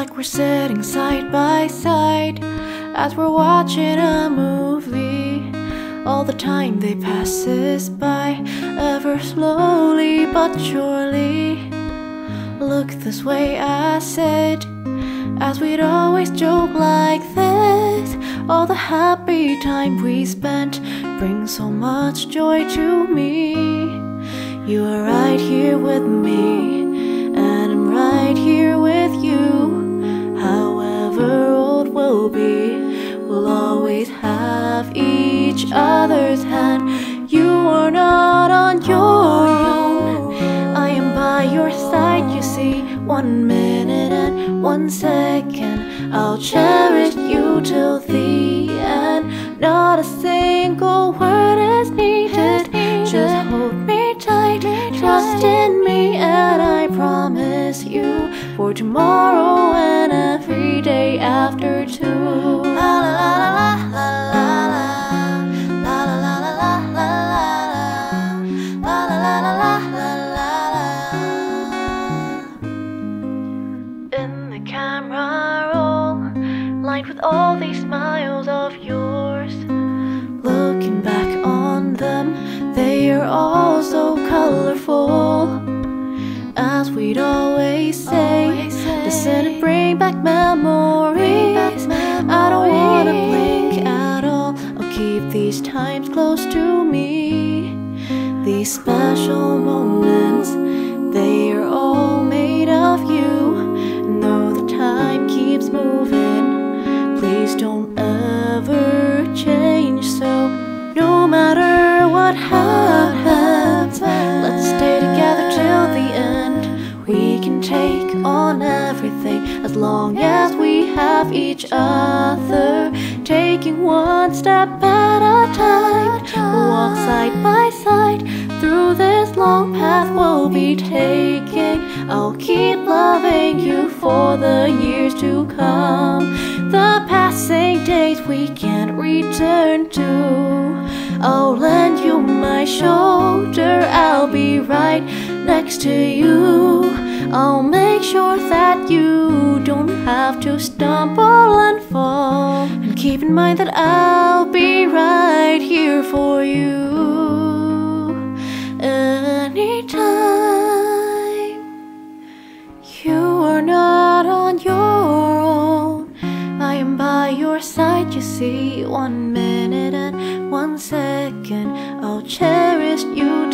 Like we're sitting side by side as we're watching a movie. All the time they passes by, ever slowly but surely. Look this way, I said, as we'd always joke like this. All the happy time we spent brings so much joy to me. You are right here with me, each other's hand. You are not on your own. I am by your side, you see. One minute and one second, I'll cherish you till the end. Not a single word is needed. Just hold me tight, trust in me, and I promise you for tomorrow and every day after too. With all these smiles of yours. Looking back on them, they are all so colorful. As we'd always say, listen and bring back memories. I don't wanna blink at all. I'll keep these times close to me. These special moments, what happens, let's stay together till the end. We can take on everything as long as we have each other. Taking one step at a time, walk side by side through this long path we'll be taking. I'll keep loving you for the years to come. The passing days we can't return to. I'll lend you my shoulder, I'll be right next to you. I'll make sure that you don't have to stumble and fall. And keep in mind that I'll be right here for you anytime. You are not on your own. I am by your side, you see. One minute one second, I'll cherish you